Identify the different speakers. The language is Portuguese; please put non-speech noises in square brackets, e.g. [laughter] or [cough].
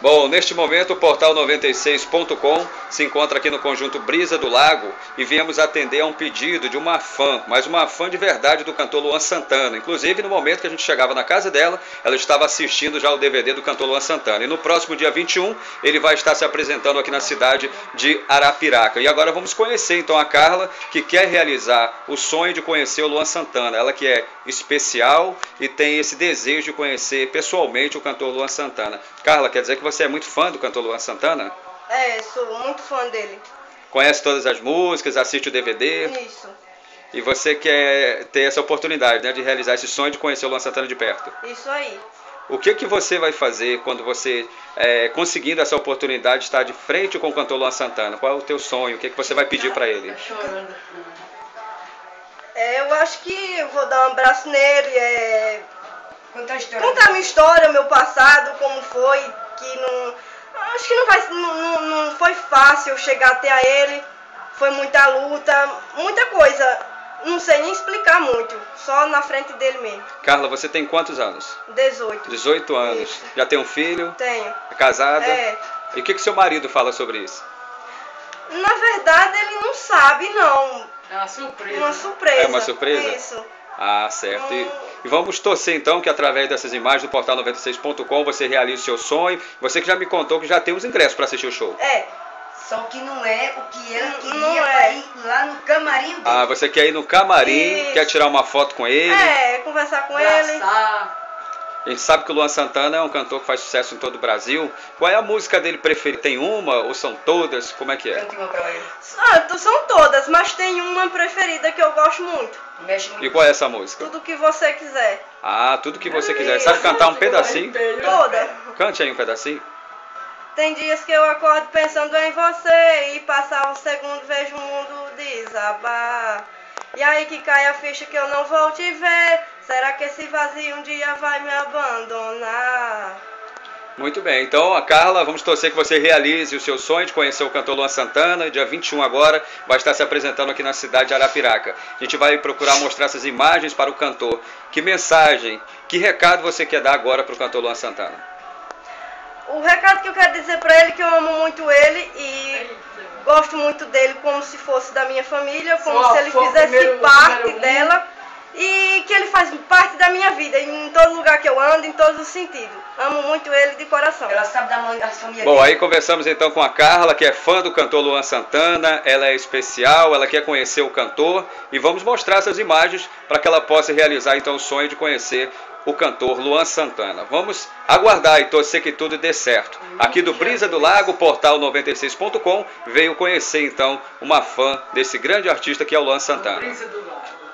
Speaker 1: Bom, neste momento o portal 96.com se encontra aqui no conjunto Brisa do Lago e viemos atender a um pedido de uma fã, mas uma fã de verdade do cantor Luan Santana. Inclusive, no momento que a gente chegava na casa dela, ela estava assistindo já o DVD do cantor Luan Santana. E no próximo dia 21, ele vai estar se apresentando aqui na cidade de Arapiraca. E agora vamos conhecer então a Carla, que quer realizar o sonho de conhecer o Luan Santana. Ela que é especial e tem esse desejo de conhecer pessoalmente o cantor Luan Santana. Carla, quer dizer que você é muito fã do cantor Luan Santana?
Speaker 2: É, sou muito fã dele.
Speaker 1: Conhece todas as músicas, assiste o DVD?
Speaker 2: Isso.
Speaker 1: E você quer ter essa oportunidade né, de realizar esse sonho de conhecer o Luan Santana de perto?
Speaker 2: Isso aí.
Speaker 1: O que, que você vai fazer quando você, é, conseguindo essa oportunidade, estar de frente com o cantor Luan Santana? Qual é o teu sonho? O que, que você vai pedir para ele?
Speaker 2: É, eu acho que eu vou dar um abraço nele, é,
Speaker 3: Conta a história.
Speaker 2: contar minha história, meu passado, como foi, que não. Acho que não, vai, não, não, não foi fácil chegar até a ele. Foi muita luta, muita coisa. Não sei nem explicar muito, só na frente dele mesmo.
Speaker 1: Carla, você tem quantos anos?
Speaker 2: 18.
Speaker 1: 18 anos.
Speaker 2: Isso.
Speaker 1: Já tem um filho?
Speaker 2: Tenho.
Speaker 1: É casada?
Speaker 2: É.
Speaker 1: E o que, que seu marido fala sobre isso?
Speaker 2: Na verdade, ele não sabe, não.
Speaker 3: É uma surpresa.
Speaker 2: Uma surpresa.
Speaker 1: É uma surpresa?
Speaker 2: Isso.
Speaker 1: Ah, certo. E,
Speaker 2: Hum.
Speaker 1: E vamos torcer então que através dessas imagens do portal 96.com você realize o seu sonho. Você que já me contou que já tem os ingressos para assistir o show.
Speaker 2: É,
Speaker 3: Só que não é o que ela
Speaker 2: Não-
Speaker 3: queria
Speaker 2: não é.
Speaker 3: pra ir lá no camarim dele.
Speaker 1: Ah, você quer ir no camarim,
Speaker 2: Isso.
Speaker 1: quer tirar uma foto com ele.
Speaker 2: é, conversar com ele.
Speaker 1: A gente sabe que o Luan Santana é um cantor que faz sucesso em todo o Brasil. Qual é a música dele preferida? Tem uma ou são todas? Como é que é?
Speaker 3: Cante uma pra ele.
Speaker 2: Ah, são todas, mas tem uma preferida que eu gosto muito.
Speaker 1: E qual é essa música?
Speaker 2: Tudo que você quiser.
Speaker 1: Ah, tudo que você quiser. Sabe cantar um [laughs] pedacinho?
Speaker 2: Toda.
Speaker 1: Cante aí um pedacinho.
Speaker 2: Tem dias que eu acordo pensando em você e passar um segundo vejo o mundo desabar. E aí que cai a ficha que eu não vou te ver. Será que esse vazio um dia vai me abandonar?
Speaker 1: Muito bem, então a Carla, vamos torcer que você realize o seu sonho de conhecer o cantor Luan Santana. Dia 21 agora vai estar se apresentando aqui na cidade de Arapiraca. A gente vai procurar mostrar essas imagens para o cantor. Que mensagem, que recado você quer dar agora para o cantor Luan Santana?
Speaker 2: O recado que eu quero dizer pra ele é que eu amo muito ele e gosto muito dele como se fosse da minha família, como
Speaker 3: Foi-
Speaker 2: se ele fizesse
Speaker 3: primeiro-
Speaker 2: parte
Speaker 3: primeiro
Speaker 2: dela e que ele faz parte da minha vida em todo lugar que eu ando, em todos os sentidos. Amo muito ele de coração.
Speaker 3: Ela sabe da mãe da família
Speaker 1: Bom,
Speaker 3: dele.
Speaker 1: aí conversamos então com a Carla, que é fã do cantor Luan Santana. Ela é especial, ela quer conhecer o cantor e vamos mostrar essas imagens para que ela possa realizar então o sonho de conhecer o cantor Luan Santana. Vamos aguardar e torcer que tudo dê certo. Aqui do Brisa do Lago, portal 96.com, veio conhecer então uma fã desse grande artista que é o Luan Santana.
Speaker 3: Brisa do lado.